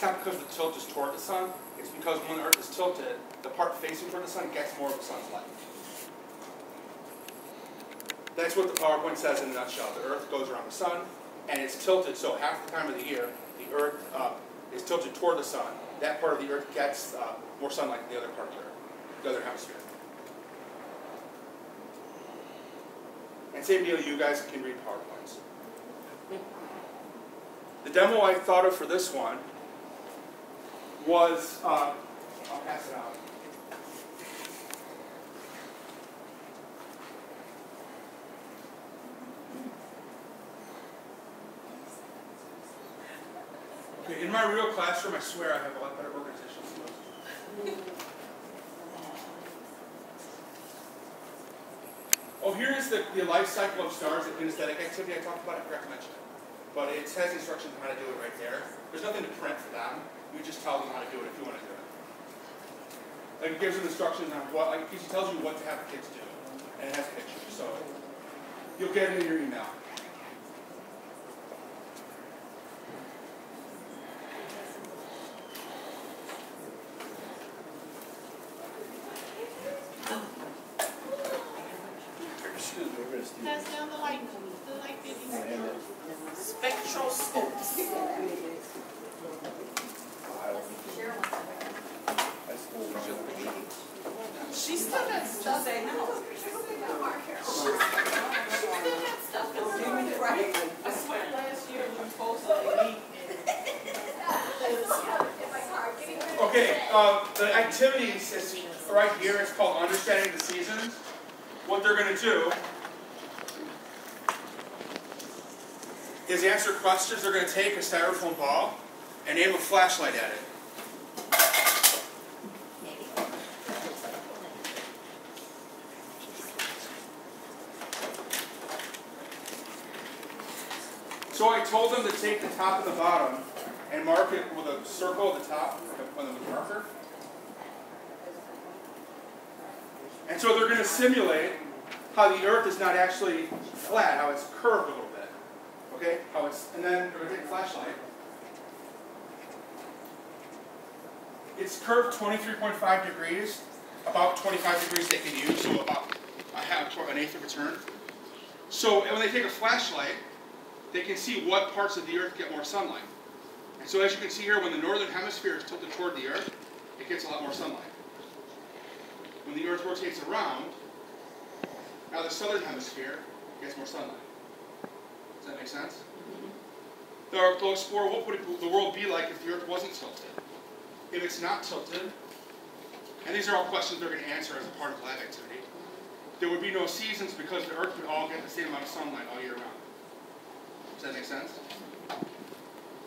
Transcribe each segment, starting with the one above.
it's not because the tilt is toward the sun, it's because when the Earth is tilted, the part facing toward the sun gets more of the sun's light. That's what the PowerPoint says in a nutshell. The Earth goes around the sun, and it's tilted, so half the time of the year, the Earth uh, is tilted toward the sun. That part of the Earth gets uh, more sunlight than the other part of the Earth, the other hemisphere. And same deal, you guys can read PowerPoints. The demo I thought of for this one was, uh, I'll pass it out. Okay, in my real classroom, I swear I have a lot better organizational skills. Oh, here is the, the life cycle of stars, the kinesthetic activity I talked about, I forgot to mention it. But it has instructions on how to do it right there. There's nothing to print for them. You just tell them how to do it if you want to do it. Like it gives them instructions on what, like it tells you what to have the kids do. And it has pictures, so you'll get it in your email. Excuse me, we're. Pass down the light, the light fitting. Spectroscopes. I suppose we should- She still got stuff. I swear last year you posted me. Okay, uh, the activities is right here. It's called Understanding the Seasons. What they're going to do is answer questions. They're going to take a styrofoam ball and aim a flashlight at it. So I told them to take the top and the bottom and mark it with a circle at the top with a marker. And so they're going to simulate how the Earth is not actually flat, how it's curved a little. Okay? How it's and then they're going to take a flashlight. It's curved 23.5 degrees, about 25 degrees they can use, so about a half, an eighth of a turn. So when they take a flashlight, they can see what parts of the Earth get more sunlight. And so as you can see here, when the northern hemisphere is tilted toward the Earth, it gets a lot more sunlight. When the Earth rotates around, now the southern hemisphere gets more sunlight. Does that make sense? They'll explore what would the world be like if the Earth wasn't tilted. If it's not tilted, and these are all questions they're going to answer as a part of lab activity, there would be no seasons because the Earth would all get the same amount of sunlight all year round. Does that make sense?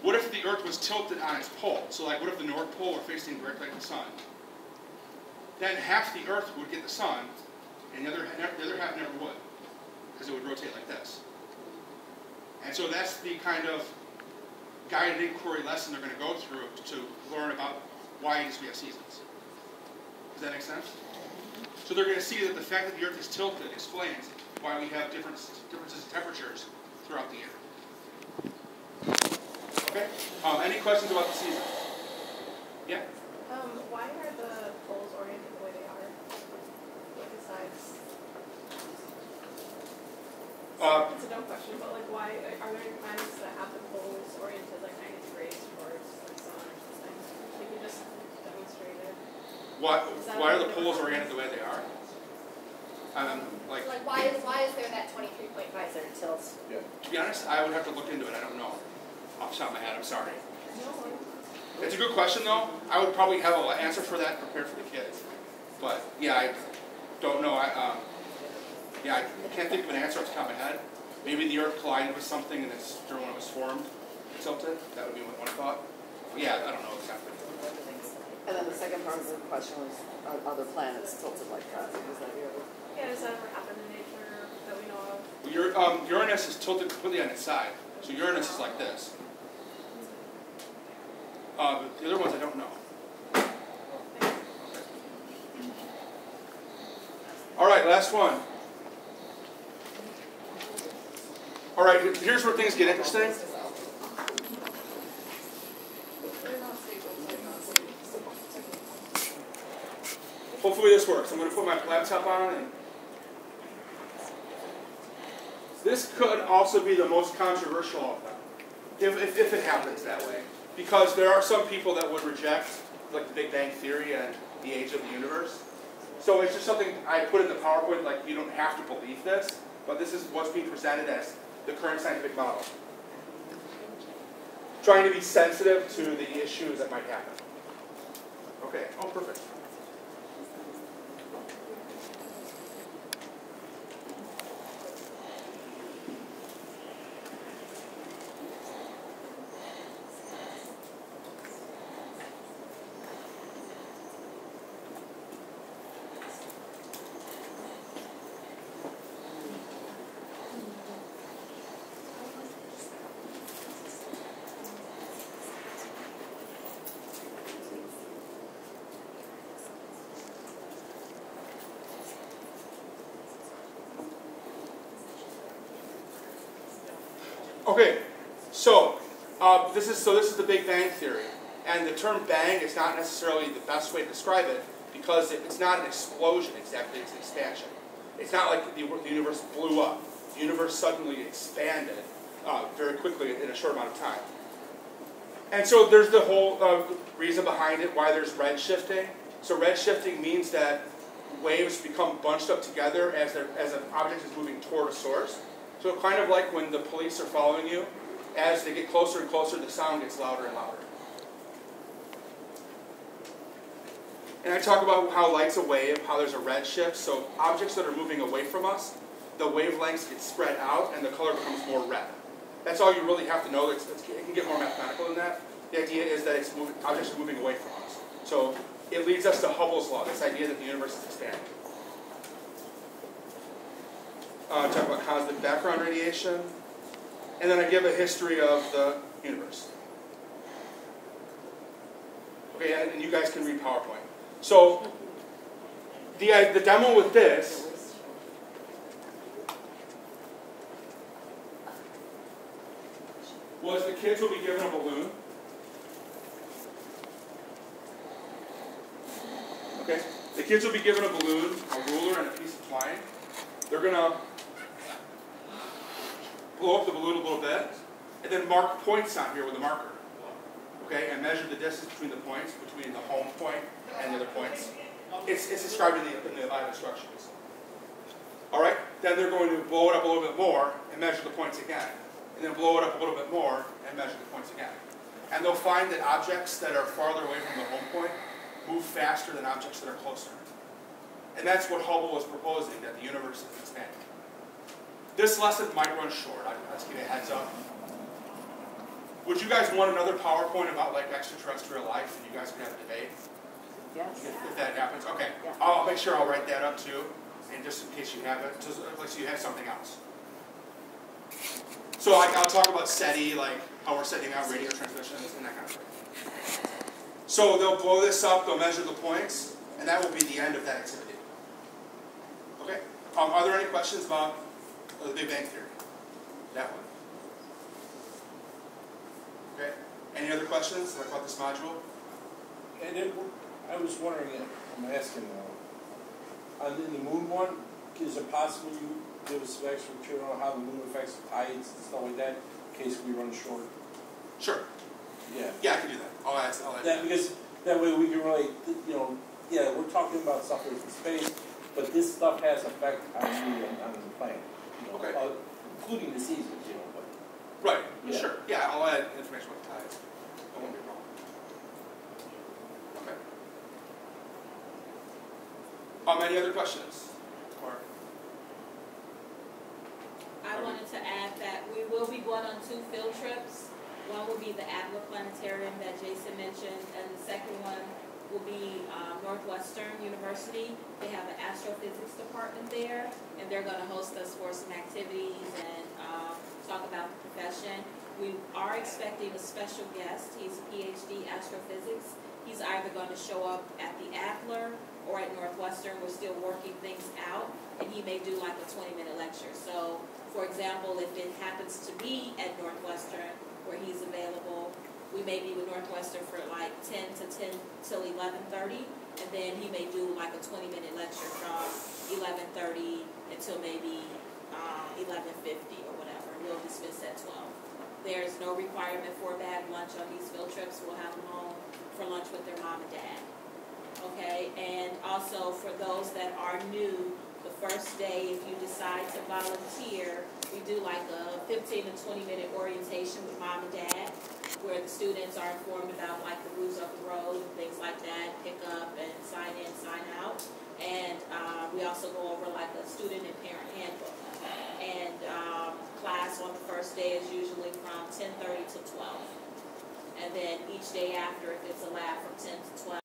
What if the Earth was tilted on its pole? So, like, what if the North Pole were facing directly at the sun? Then half the Earth would get the sun, and the other, the other half never would, because it would rotate like this. And so that's the kind of guided inquiry lesson they're going to go through to learn about why it is we have seasons. Does that make sense? So they're going to see that the fact that the Earth is tilted explains why we have different differences in temperatures throughout the year. Okay. Um, any questions about the season? Yeah. Um, why are the poles oriented the way they are? The? Uh, dumb question, but like why, are there any planets that have the poles oriented like ninety degrees towards the sun or something? Like you just demonstrated. why, why are the poles oriented the way they are? Um, like, Like, why is, why is there that twenty-three point five zero tilt? to be honest, I would have to look into it. I don't know off the top of my head. I'm sorry. No. It's a good question, though. I would probably have an answer for that prepared for the kids. But yeah, I don't know. I um, yeah, I can't think of an answer off the top of my head. Maybe the Earth collided with something and it's during when it was formed, tilted. That would be one thought. But yeah, I don't know exactly. And then the second part of the question was, are other planets tilted like that? Was that your? Yeah, does that ever happen in nature that we know of? Ur- um, Uranus is tilted completely on its side. So Uranus is like this. Uh, but the other ones I don't know. All right, last one. All right, here's where things get interesting. Hopefully this works. I'm going to put my laptop on and this could also be the most controversial of them, if, if, if, it happens that way. Because there are some people that would reject like the Big Bang Theory and the age of the universe. So it's just something I put in the PowerPoint, like you don't have to believe this, but this is what's being presented as the current scientific model. Trying to be sensitive to the issues that might happen. Okay, oh, perfect. Okay, so uh, this is so this is the Big Bang theory, and the term bang is not necessarily the best way to describe it because it, it's not an explosion exactly; it's an expansion. It's not like the, the universe blew up. The universe suddenly expanded uh, very quickly in a short amount of time. And so there's the whole uh, reason behind it why there's red shifting. So red shifting means that waves become bunched up together as, as an object is moving toward a source. So kind of like when the police are following you, as they get closer and closer, the sound gets louder and louder. And I talk about how light's a wave, how there's a redshift. So objects that are moving away from us, the wavelengths get spread out and the color becomes more red. That's all you really have to know. It's, it can get more mathematical than that. The idea is that it's moving, objects are moving away from us. So it leads us to Hubble's law, this idea that the universe is expanding. Uh, talk about cosmic background radiation, and then I give a history of the universe. Okay, and, and you guys can read PowerPoint. So the uh, the demo with this was the kids will be given a balloon. Okay, the kids will be given a balloon, a ruler, and a piece of twine. They're gonna blow up the balloon a little bit, and then mark points on here with a marker. Okay, and measure the distance between the points, between the home point and the other points. It's, it's described in the, in the live instructions. All right, then they're going to blow it up a little bit more and measure the points again. And then blow it up a little bit more and measure the points again. And they'll find that objects that are farther away from the home point move faster than objects that are closer. And that's what Hubble was proposing, that the universe is expanding. This lesson might run short, I- let's give you a heads up. Would you guys want another PowerPoint about like extraterrestrial life, and you guys can have a debate? Yes. If if that happens, okay. Yeah. I'll I'll make sure I'll write that up too, and just in case you have it, just like so you have something else. So like, I'll talk about SETI, like how we're setting out radio transmissions and that kind of thing. So they'll blow this up, they'll measure the points, and that will be the end of that activity. Okay? Um, are there any questions about uh, the Big Bang Theory? That one. Okay? Any other questions about this module? And then, I was wondering, uh, I'm asking, uh, on the moon one, is it possible you give us some extra material on how the moon affects the tides and stuff like that, in case we run short? Sure. Yeah. Yeah, I can do that. I'll add, I'll add. That, because that way we can really, you know, yeah, we're talking about stuff in space, but this stuff has effect on you and on the planet. You know, Okay. uh, Including the seasons, you know, but. Right, Yeah. sure. Yeah, I'll add information about the tides. That won't be a problem. Okay. Um, any other questions? Or, I wanted to add that we will be going on two field trips. One will be the Adler Planetarium that Jason mentioned, and the second one will be uh, Northwestern University. They have an astrophysics department there, and they're gonna host us for some activities and um, talk about the profession. We are expecting a special guest. He's a PhD astrophysics. He's either gonna show up at the Adler or at Northwestern. We're still working things out, and he may do like a twenty-minute lecture. So, for example, if it happens to be at Northwestern where he's available, we may be with Northwestern for like ten to ten till eleven thirty, and then he may do like a twenty minute lecture from eleven thirty until maybe, um, eleven fifty or whatever, we'll dismiss at twelve. There's no requirement for a bag lunch on these field trips, we'll have them home for lunch with their mom and dad. Okay, and also for those that are new, the first day, if you decide to volunteer, we do like a fifteen to twenty minute orientation with mom where the students are informed about like the rules of the road and things like that, pick up and sign in, sign out. And, uh, we also go over like a student and parent handbook. And, um, class on the first day is usually from ten thirty to twelve. And then each day after, if it's a lab, from ten to twelve.